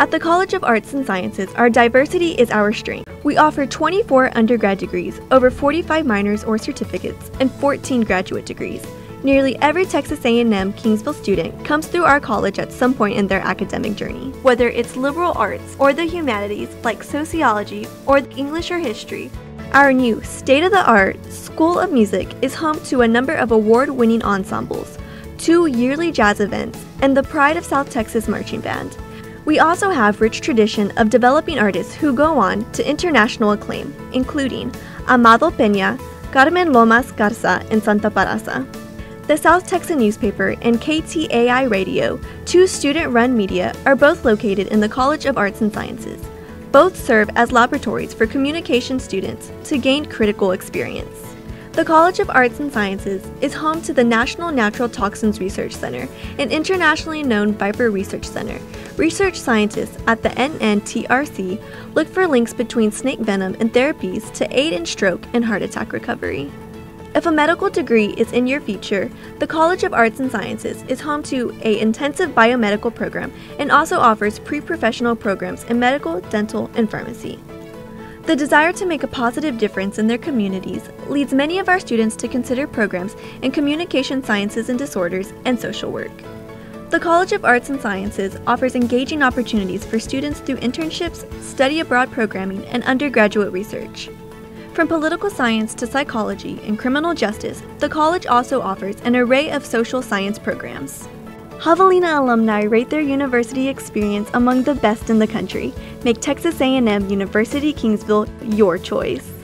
At the College of Arts and Sciences, our diversity is our strength. We offer 24 undergrad degrees, over 45 minors or certificates, and 14 graduate degrees. Nearly every Texas A&M Kingsville student comes through our college at some point in their academic journey. Whether it's liberal arts or the humanities like sociology or English or history, our new state-of-the-art School of Music is home to a number of award-winning ensembles, two yearly jazz events, and the pride of South Texas Marching Band. We also have rich tradition of developing artists who go on to international acclaim, including Amado Peña, Carmen Lomas Garza, and Santa Barraza. The South Texan newspaper and KTAI radio, two student-run media, are both located in the College of Arts and Sciences. Both serve as laboratories for communication students to gain critical experience. The College of Arts and Sciences is home to the National Natural Toxins Research Center, an internationally known viper research center. Research scientists at the NNTRC look for links between snake venom and therapies to aid in stroke and heart attack recovery. If a medical degree is in your future, the College of Arts and Sciences is home to a intensive biomedical program and also offers pre-professional programs in medical, dental, and pharmacy. The desire to make a positive difference in their communities leads many of our students to consider programs in communication sciences and disorders and social work. The College of Arts and Sciences offers engaging opportunities for students through internships, study abroad programming, and undergraduate research. From political science to psychology and criminal justice, the college also offers an array of social science programs. Javelina alumni rate their university experience among the best in the country. Make Texas A&M University Kingsville your choice.